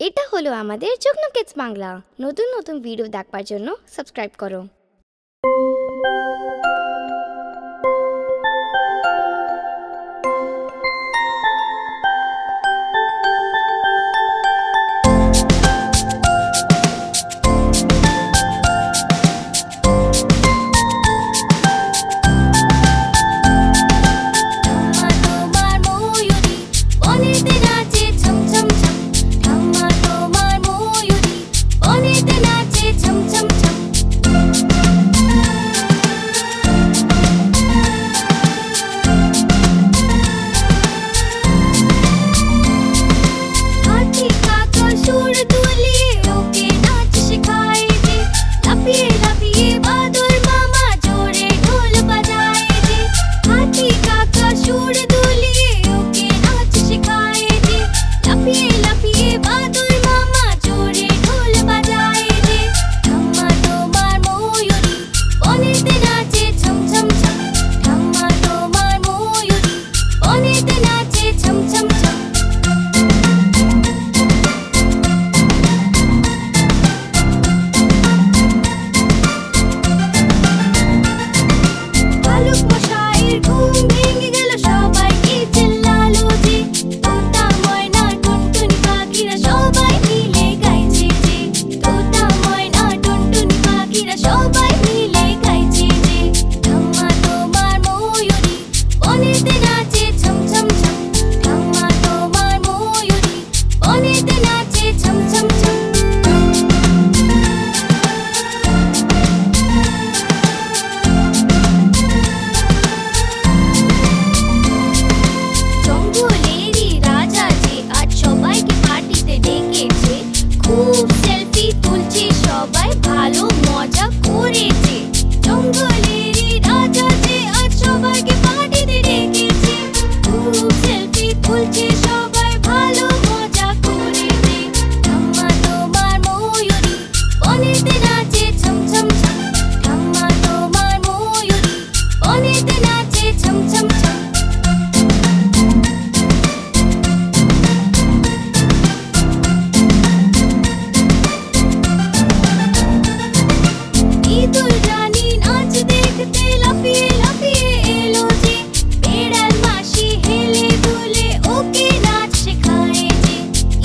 এটা হলো আমাদের চোখ নকেটস বাংলা নতুন নতুন ভিডিও দেখবার জন্য সাবস্ক্রাইব করো।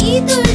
一顿。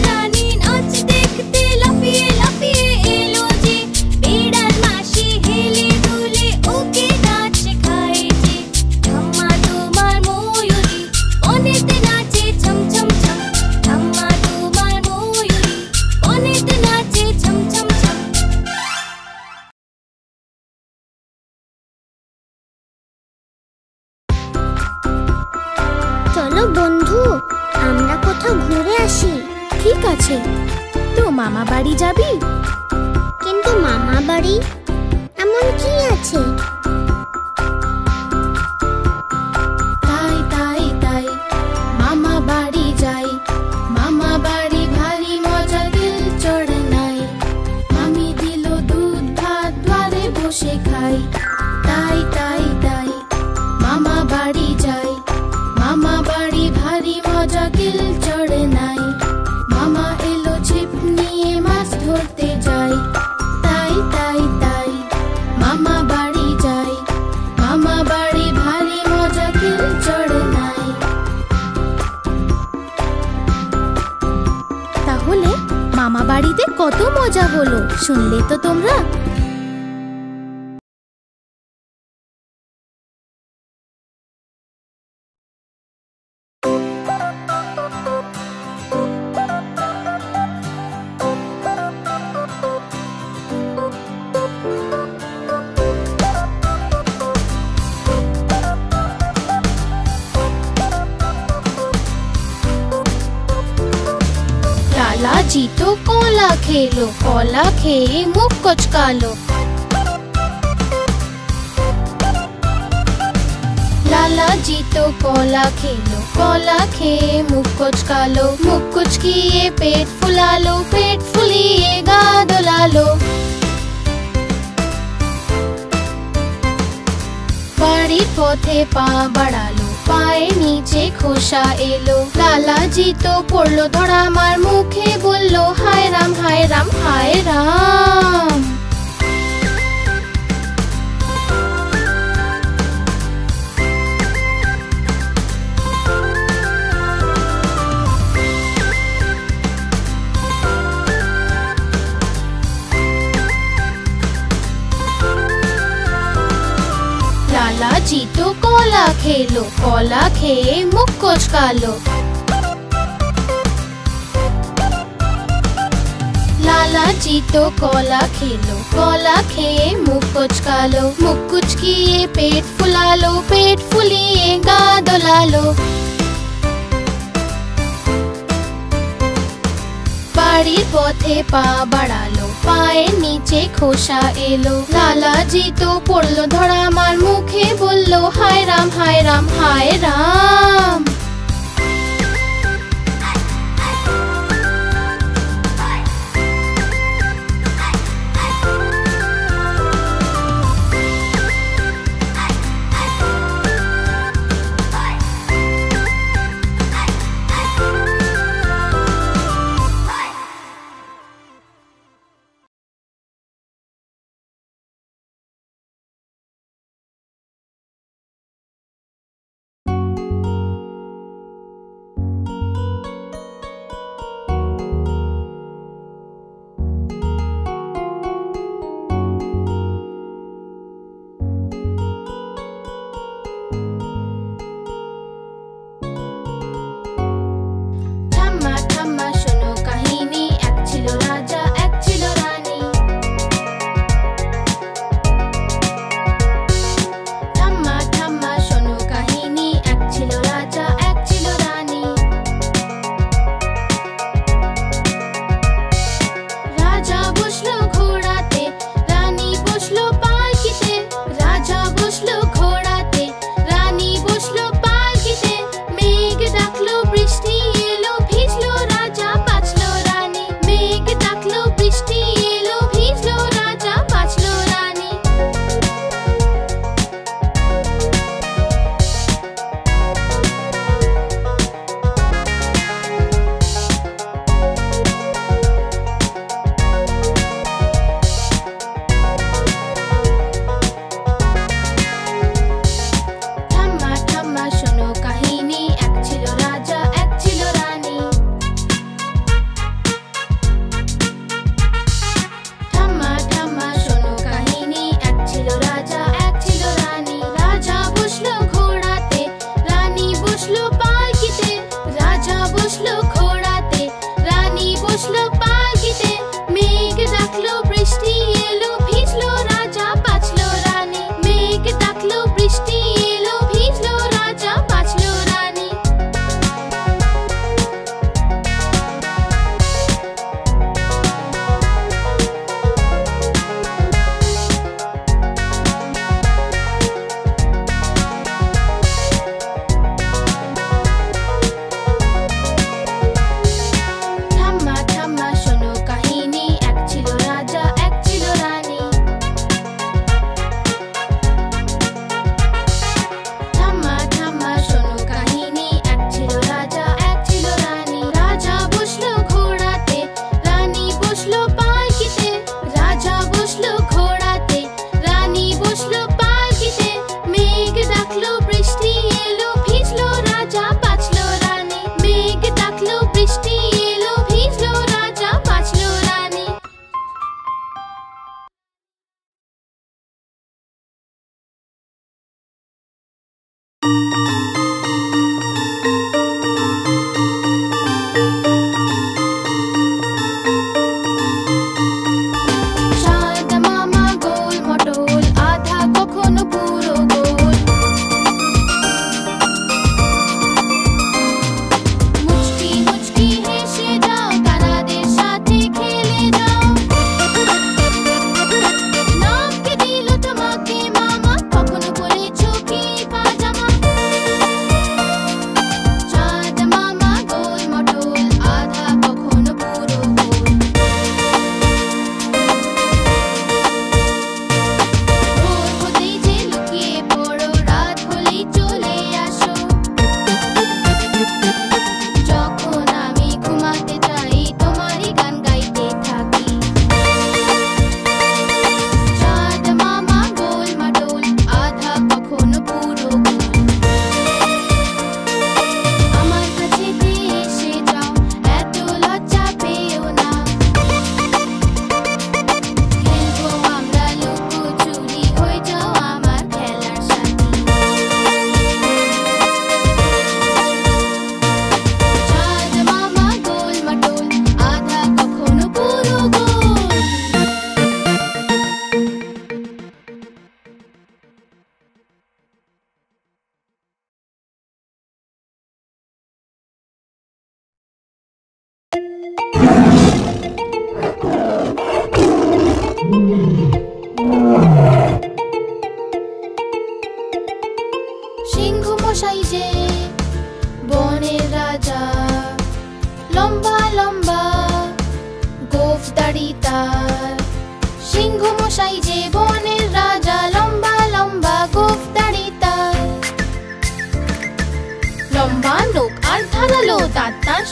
खे मुख कुछ कालो। लाला जी तो कोला खेलो, कोला खे मुख कुछ कालो। मुख कुछ किए, पेट फुला लो पेट फुलिए गादुला लो बड़ी पोथे पा बड़ा लो পায়ের নিচে খোসা এলো। লালাজি তো পড়ল ধরা আমার মুখে বলল, হায় রাম হায় রাম হায় রাম। కోలా ఖేలో కోలా ఖే ముక్కోచ్కాలో लाला जी तो कोला खेलो, कोला खे मुख कुचका लो मुख कुचकिए पेट फुला लो पेट फुलिए गा दुला लो बाड़ी पौधे पा बढ़ा लो পায়ের নিচে খোসা এলো। লালাজি তো পড়ল ধরা আমার মুখে, বলল, হায় রাম হায় রাম হায় রাম।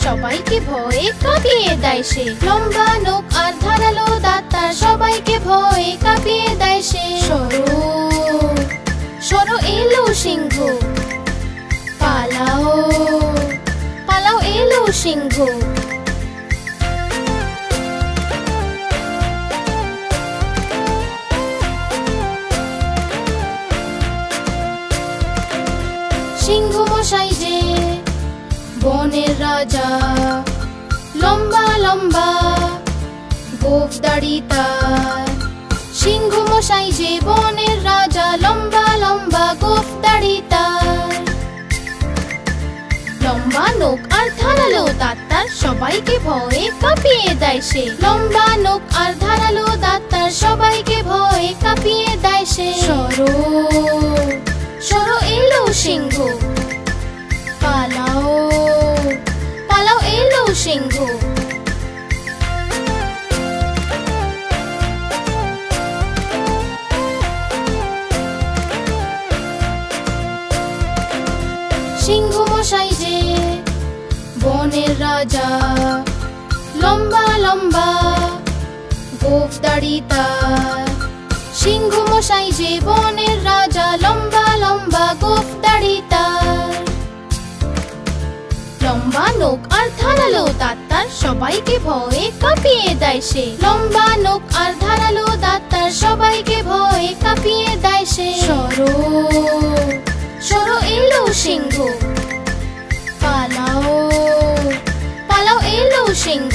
সবাইকে ভয়ে কাঁপিয়ে দেয় সে। লম্বা নখ আর ধারালো দাঁত সবাইকে ভয়ে কাঁপিয়ে দেয় সে। সরো সরো এলো সিংহ। পালাও পালাও এলো সিংহ। বনের রাজা। লম্বা লম্বা গোফ দাড়ি তার। সিংহ মশাই যে বনের রাজা, লম্বা লম্বা দাড়ি তার। লম্বা নখ আর ধারালো দাঁত তার, সবাইকে ভয়ে কাঁপিয়ে দেয় সে। লম্বা নোক আর ধারালো দাঁত তার, সবাইকে ভয়ে কাঁপিয়ে দেয় সে। সরো সরো এলো সিংহ, পালাও। সিংহ সিংহ মশাই যে বনের রাজা। লম্বা লম্বা গোফ দাড়ি তার সিংহ মশাই যে বনের রাজা, লম্বা লম্বা দাড়ি তার লম্বা নখ আর ধারালো দাঁত, তার সবাইকে ভয়ে কাঁপিয়ে দেয় সে। লম্বা নখ আর ধারালো দাঁত, তার সবাইকে ভয়ে কাঁপিয়ে দেয় সে। সরো সরো এলো সিংহ। পালাও পালাও এলো সিংহ।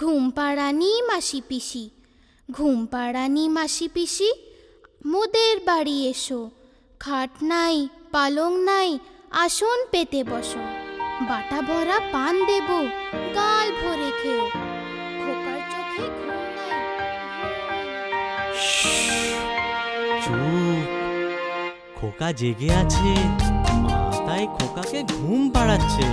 ঘুম পাড়ানি মাসি পিসি ঘুম পাড়ানি মাসি পিসি, মোদের বাড়ি এসো, খাট নাই, পালং নাই, আসন পেতে বসো, বাটা ভরা পান দেব, গাল ভরে খেও খোকার চোখে খোকা জেগে আছে মা তাই খোকাকে ঘুম পাড়াচ্ছে।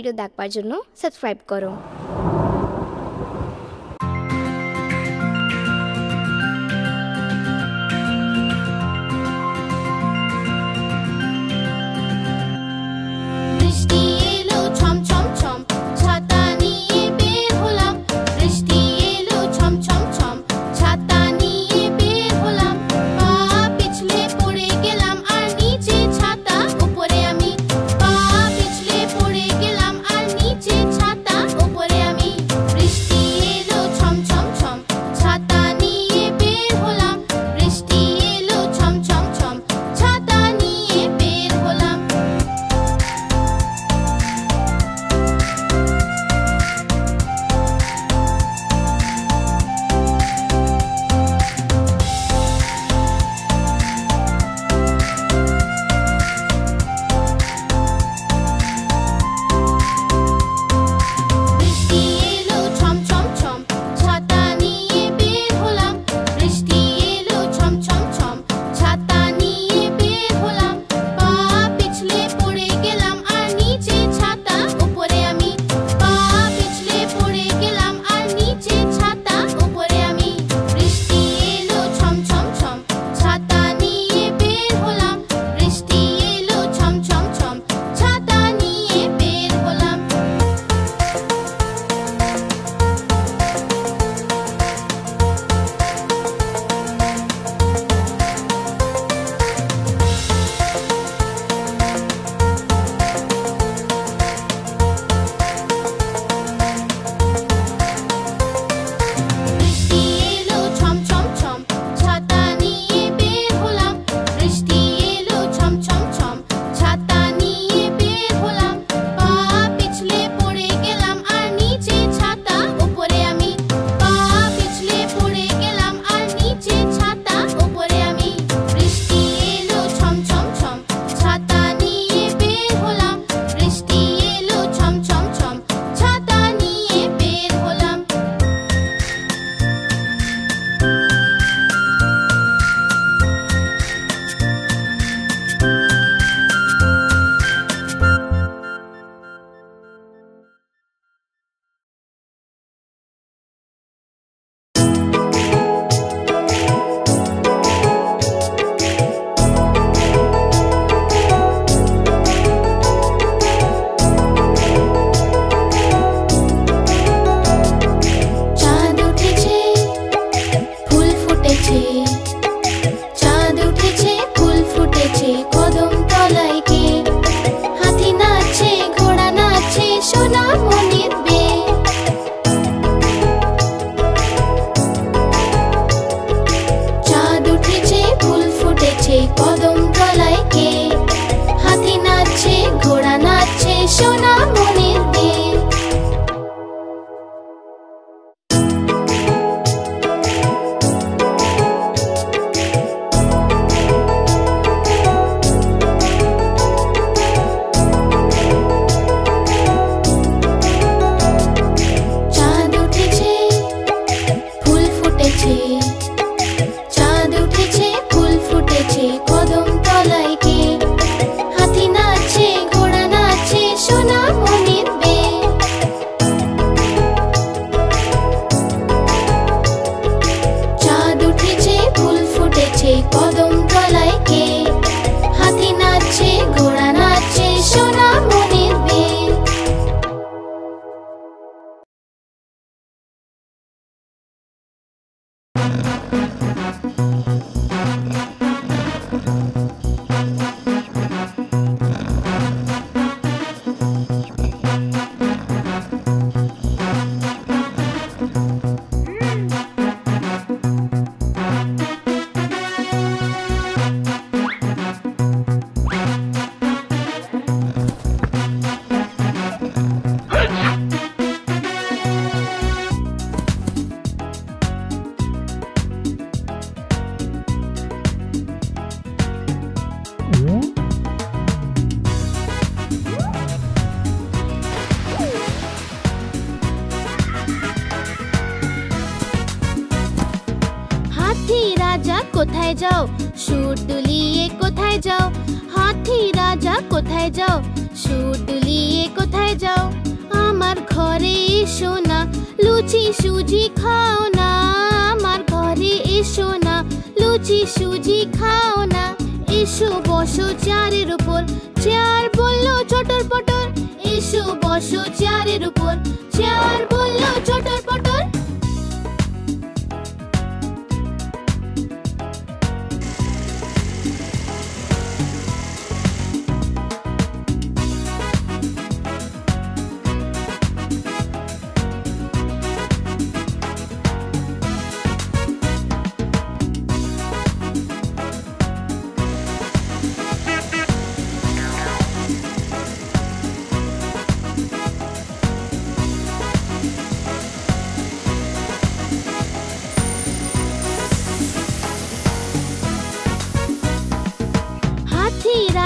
ভিডিও দেখবার জন্য সাবস্ক্রাইব করো।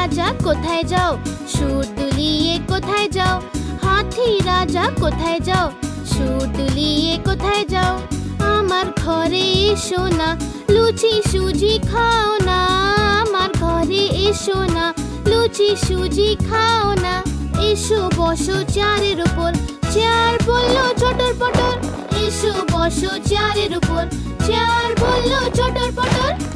রাজা কোথায় যাও? সুর তুলিয়ে কোথায় যাও? হাতি রাজা কোথায় যাও? সুর তুলিয়ে কোথায় যাও? আমার ঘরে এসো না, লুচি সুজি খাও না। আমার ঘরে এসো না, লুচি সুজি খাও না। এসো, বসো চারের উপর। চেয়ার বলল, চটর পটর। এসো, বসো চেয়ারের উপর। চেয়ার বলল, চটর পটর।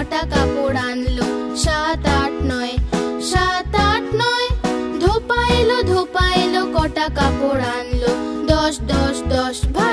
কটা কাপড় আনলো? সাত আট নয়। সাত আট নয়। ধোপা এলো ধোপা এলো কটা কাপড় আনলো? দশ দশ দশ, ভাই।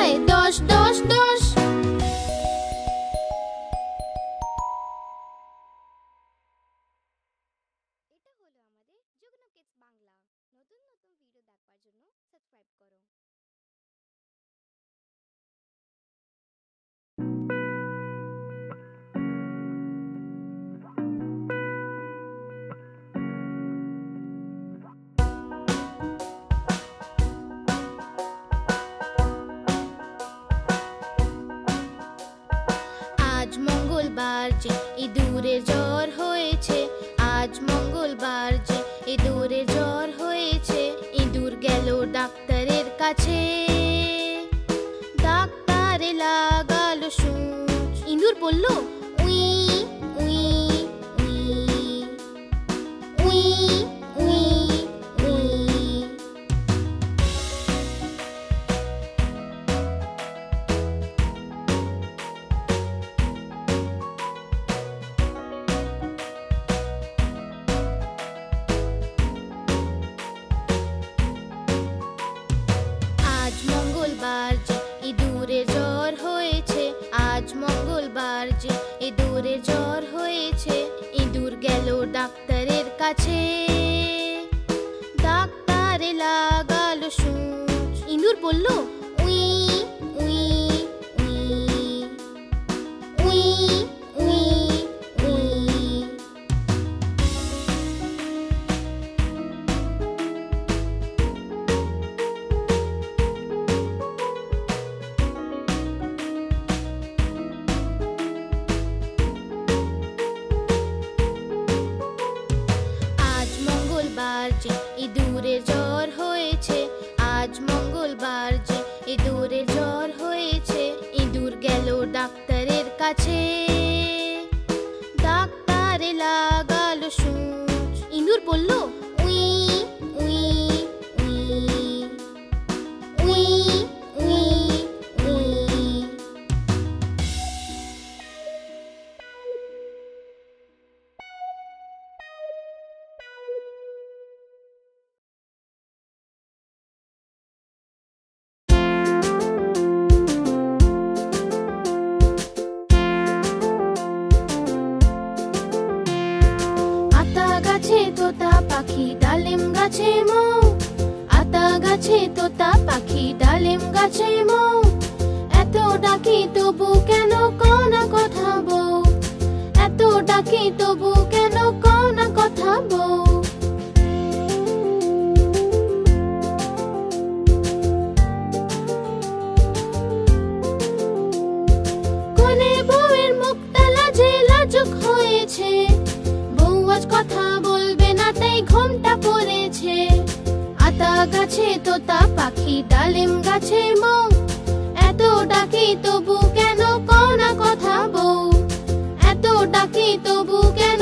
তোতা পাখি, ডালিম গাছে মো। আতা গাছে তোতা পাখি, ডালিম গাছে মো। এত ডাকি তবু কেন কোনা কথা বউ এত ডাকি তবু কেন কোনা কথা বউ ঘণ্টা পড়েছে। আতা গাছে তোতা পাখি, ডালিম গাছে মৌ। এত ডাকি তবু কেন কনা কথা বউ এত ডাকি তবু কেন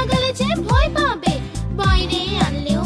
লাগালে যে ভয় পাবে? বাইরে আনলেও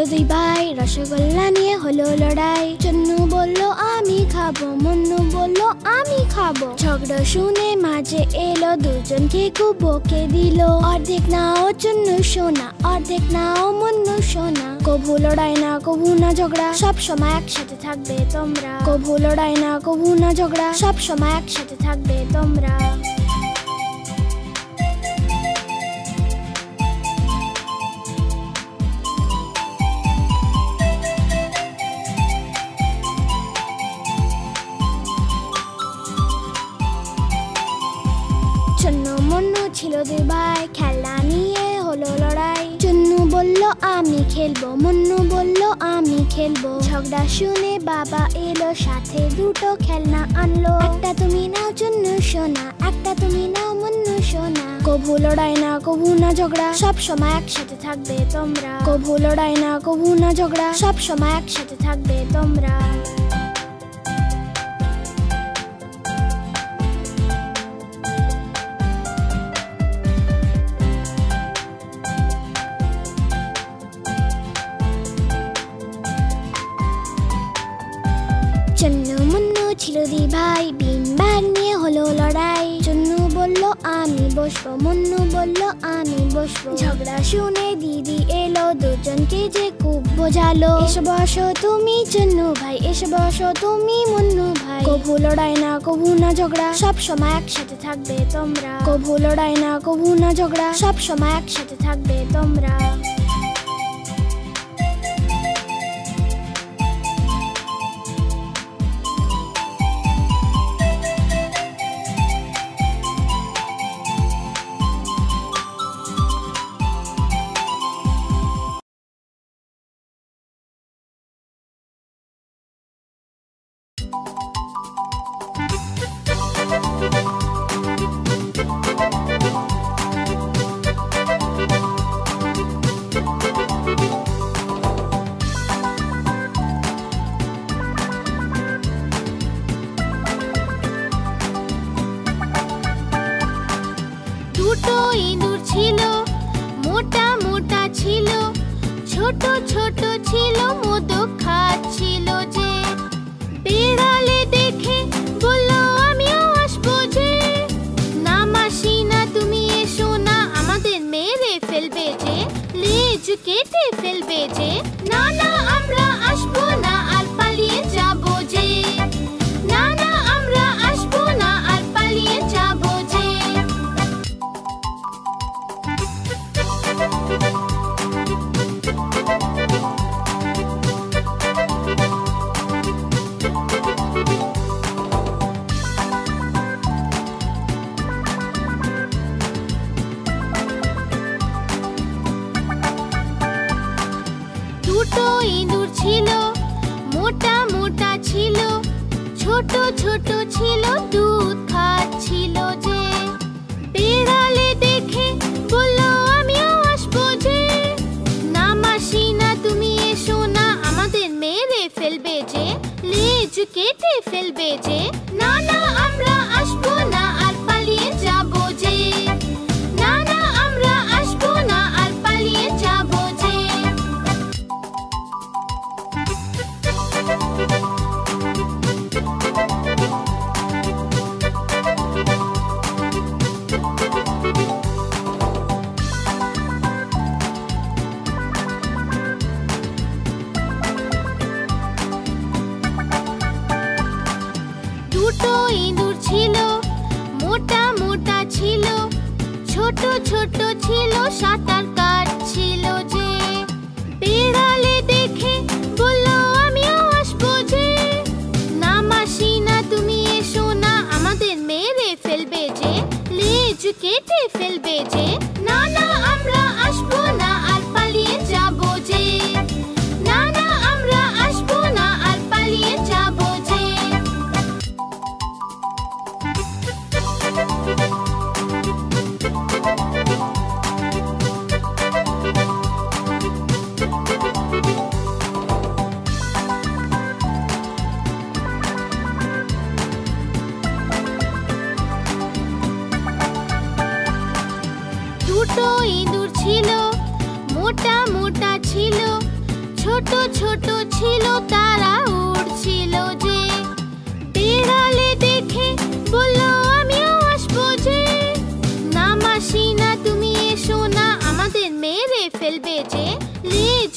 ছিল দুই ভাই, রসগোল্লা নিয়ে হলো লড়াই। চন্নু বলল, আমি খাব। মুন্নু বলল, আমি খাব। ঝগড়া শুনে মাঝে এলো দুজনকে খুব বকে দিল। অর্ধেক নাও চুন্নু সোনা, অর্ধেক নাও মুন্নু সোনা। কভু লড়াই না, কভু না ঝগড়া, সব সময় একসাথে থাকবে তোমরা। কভু লড়াই না, কভু না ঝগড়া, সব সময় একসাথে থাকবে তোমরা। আমি খেলব। মুন্নু বলল, আমি খেলব। ঝগড়া শুনে বাবা এলো, সাথে দুটো খেলনা আনলো। একটা তুমি নাও চুন্নু সোনা, একটা তুমি নাও মুন্নু সোনা। কভু লড়াই না, কভু না ঝগড়া, সব সময় একসাথে থাকবে তোমরা। কভু লড়াই না, কভু না ঝগড়া, সব সময় একসাথে থাকবে তোমরা। আমি বসবো, মুন্নু বলল, আমি বসবো। ঝগড়া শুনে দিদি এলো, দুজনকে যে খুব বোঝালো। এসে বসো তুমি, চন্নু ভাই, এসে বসো তুমি, মুন্নু ভাই। কভু লড়াই না, কভু না ঝগড়া, সব সময় একসাথে থাকবে তোমরা। কভু লড়াই না, কভু না ঝগড়া, সব সময় একসাথে থাকবে তোমরা।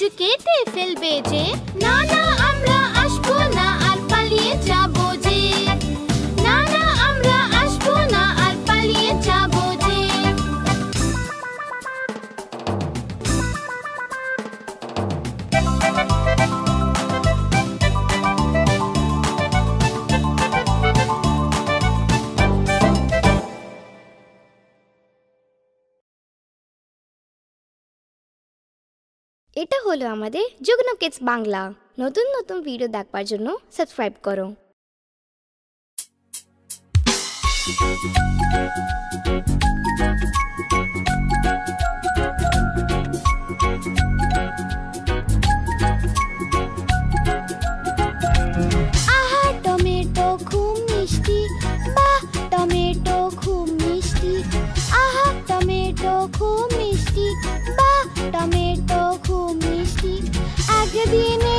एजुकेटिव फ़िल्म भेजें এটা হলো আমাদের যুগ্ন কেস বাংলা। নতুন নতুন ভিডিও দেখবার জন্য সাবস্ক্রাইব করো। টমেটো খুব মিষ্টি। বাহ, টমেটো খুব মিষ্টি। টমেটো খুব মিষ্টি। Tomato be me.